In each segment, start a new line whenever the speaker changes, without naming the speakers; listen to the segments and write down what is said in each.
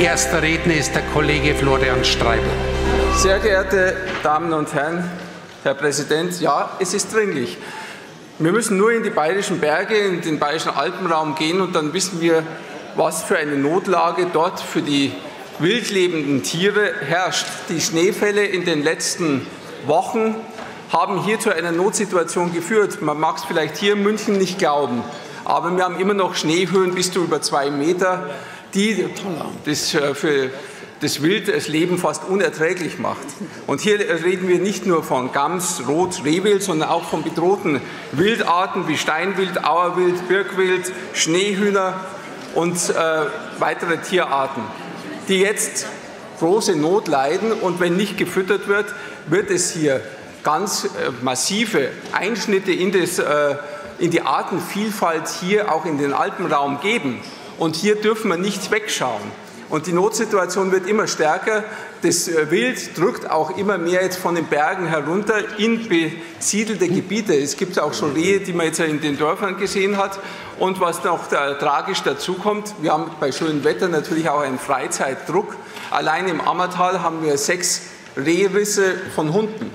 Erster Redner ist der Kollege Florian Streibel.
Sehr geehrte Damen und Herren, Herr Präsident, ja, es ist dringlich. Wir müssen nur in die bayerischen Berge, in den bayerischen Alpenraum gehen und dann wissen wir, was für eine Notlage dort für die wildlebenden Tiere herrscht. Die Schneefälle in den letzten Wochen haben hier zu einer Notsituation geführt. Man mag es vielleicht hier in München nicht glauben, aber wir haben immer noch Schneehöhen bis zu über zwei Meter, die das äh, für das Wild das Leben fast unerträglich macht. Und hier reden wir nicht nur von Gams, Rot, Rehwild, sondern auch von bedrohten Wildarten wie Steinwild, Auerwild, Birkwild, Schneehühner und äh, weitere Tierarten, die jetzt große Not leiden. Und wenn nicht gefüttert wird, wird es hier ganz äh, massive Einschnitte in, das, äh, in die Artenvielfalt hier auch in den Alpenraum geben. Und hier dürfen wir nicht wegschauen. Und die Notsituation wird immer stärker. Das äh, Wild drückt auch immer mehr jetzt von den Bergen herunter in besiedelte Gebiete. Es gibt auch schon Rehe, die man jetzt in den Dörfern gesehen hat. Und was noch da, tragisch dazu kommt, wir haben bei schönem Wetter natürlich auch einen Freizeitdruck. Allein im Ammertal haben wir sechs Rehrisse von Hunden.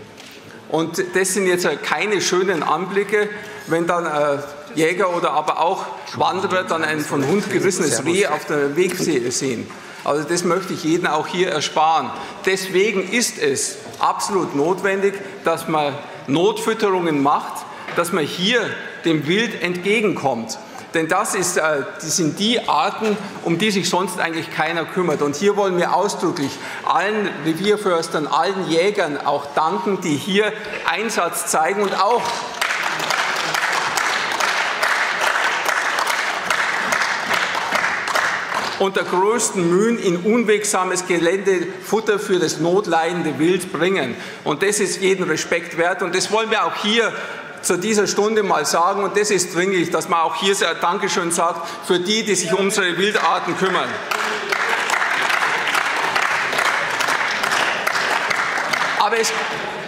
Und das sind jetzt keine schönen Anblicke, wenn dann äh, Jäger oder aber auch Wanderer dann ein von Hund gerissenes Reh auf dem Weg sehen. Also das möchte ich jedem auch hier ersparen. Deswegen ist es absolut notwendig, dass man Notfütterungen macht, dass man hier dem Wild entgegenkommt. Denn das, ist, äh, das sind die Arten, um die sich sonst eigentlich keiner kümmert. Und hier wollen wir ausdrücklich allen Revierförstern, allen Jägern auch danken, die hier Einsatz zeigen und auch unter größten Mühen in unwegsames Gelände Futter für das notleidende Wild bringen. Und das ist jeden Respekt wert. Und das wollen wir auch hier zu dieser Stunde mal sagen. Und das ist dringlich, dass man auch hier sehr Dankeschön sagt für die, die sich um unsere Wildarten kümmern. Aber es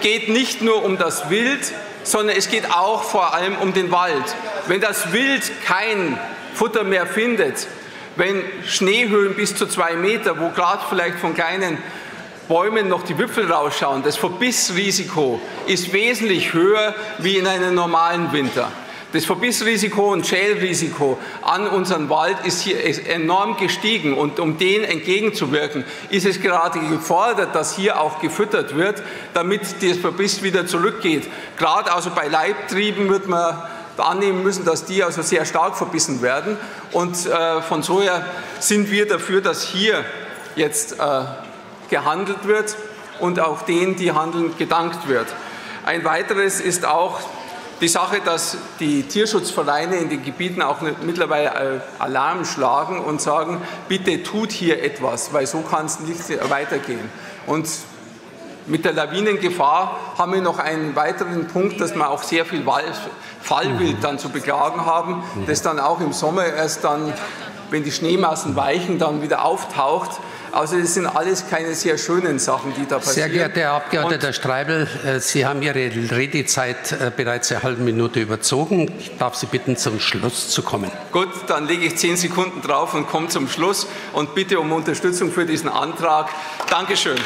geht nicht nur um das Wild, sondern es geht auch vor allem um den Wald. Wenn das Wild kein Futter mehr findet, wenn Schneehöhen bis zu zwei Meter, wo gerade vielleicht von kleinen Bäumen noch die Wipfel rausschauen, das Verbissrisiko ist wesentlich höher wie in einem normalen Winter. Das Verbissrisiko und Schälrisiko an unserem Wald ist hier enorm gestiegen und um dem entgegenzuwirken, ist es gerade gefordert, dass hier auch gefüttert wird, damit das Verbiss wieder zurückgeht. Gerade also bei Leibtrieben wird man annehmen müssen, dass die also sehr stark verbissen werden. Und äh, von so her sind wir dafür, dass hier jetzt äh, gehandelt wird und auch denen, die handeln, gedankt wird. Ein weiteres ist auch die Sache, dass die Tierschutzvereine in den Gebieten auch mittlerweile äh, Alarm schlagen und sagen, bitte tut hier etwas, weil so kann es nicht weitergehen. Und mit der Lawinengefahr haben wir noch einen weiteren Punkt, dass wir auch sehr viel Fallwild dann zu beklagen haben, das dann auch im Sommer erst dann, wenn die Schneemassen weichen, dann wieder auftaucht. Also das sind alles keine sehr schönen Sachen, die da passieren.
Sehr geehrter Herr Abgeordneter Streibel, äh, Sie haben Ihre Redezeit äh, bereits eine halbe Minute überzogen. Ich darf Sie bitten, zum Schluss zu kommen.
Gut, dann lege ich zehn Sekunden drauf und komme zum Schluss und bitte um Unterstützung für diesen Antrag. Dankeschön.